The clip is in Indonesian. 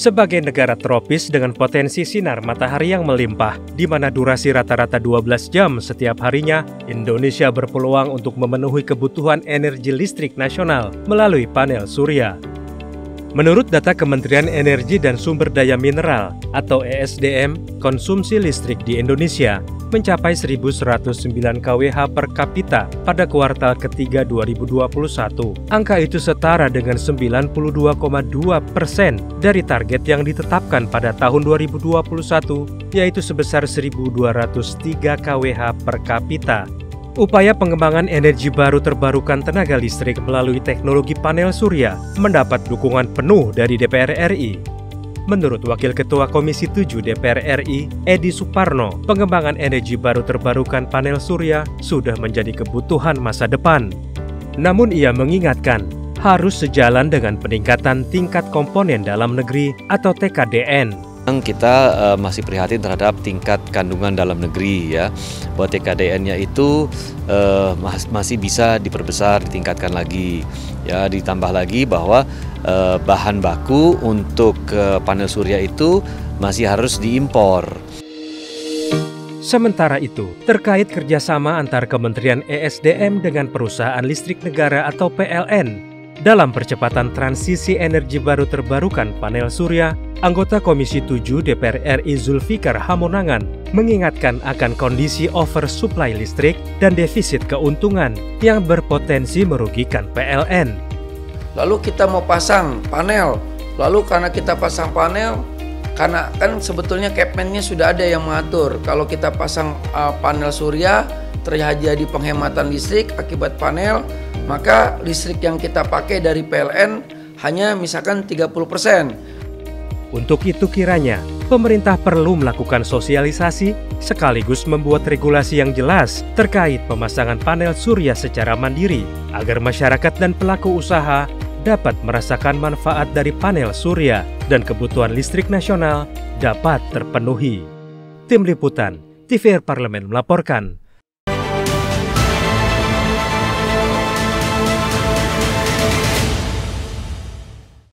Sebagai negara tropis dengan potensi sinar matahari yang melimpah, di mana durasi rata-rata 12 jam setiap harinya, Indonesia berpeluang untuk memenuhi kebutuhan energi listrik nasional melalui panel surya. Menurut data Kementerian Energi dan Sumber Daya Mineral atau ESDM, konsumsi listrik di Indonesia mencapai 1.109 kWh per kapita pada kuartal ketiga 2021. Angka itu setara dengan 92,2 persen dari target yang ditetapkan pada tahun 2021, yaitu sebesar 1.203 kWh per kapita Upaya pengembangan energi baru terbarukan tenaga listrik melalui teknologi panel surya mendapat dukungan penuh dari DPR RI. Menurut Wakil Ketua Komisi 7 DPR RI, Edi Suparno, pengembangan energi baru terbarukan panel surya sudah menjadi kebutuhan masa depan. Namun ia mengingatkan, harus sejalan dengan peningkatan tingkat komponen dalam negeri atau TKDN kita uh, masih prihatin terhadap tingkat kandungan dalam negeri ya bahwa TKDN-nya itu uh, mas masih bisa diperbesar ditingkatkan lagi ya ditambah lagi bahwa uh, bahan baku untuk uh, panel surya itu masih harus diimpor. Sementara itu, terkait kerjasama antar Kementerian ESDM dengan perusahaan listrik negara atau PLN, dalam percepatan transisi energi baru terbarukan panel surya, anggota Komisi 7 DPR RI Zulfikar Hamonangan mengingatkan akan kondisi oversupply listrik dan defisit keuntungan yang berpotensi merugikan PLN. Lalu kita mau pasang panel, lalu karena kita pasang panel, karena kan sebetulnya capman-nya sudah ada yang mengatur. Kalau kita pasang uh, panel surya, terjadi penghematan listrik akibat panel, maka listrik yang kita pakai dari PLN hanya misalkan 30%. Untuk itu kiranya, pemerintah perlu melakukan sosialisasi sekaligus membuat regulasi yang jelas terkait pemasangan panel surya secara mandiri agar masyarakat dan pelaku usaha dapat merasakan manfaat dari panel surya dan kebutuhan listrik nasional dapat terpenuhi. Tim Liputan, TVR Parlemen melaporkan.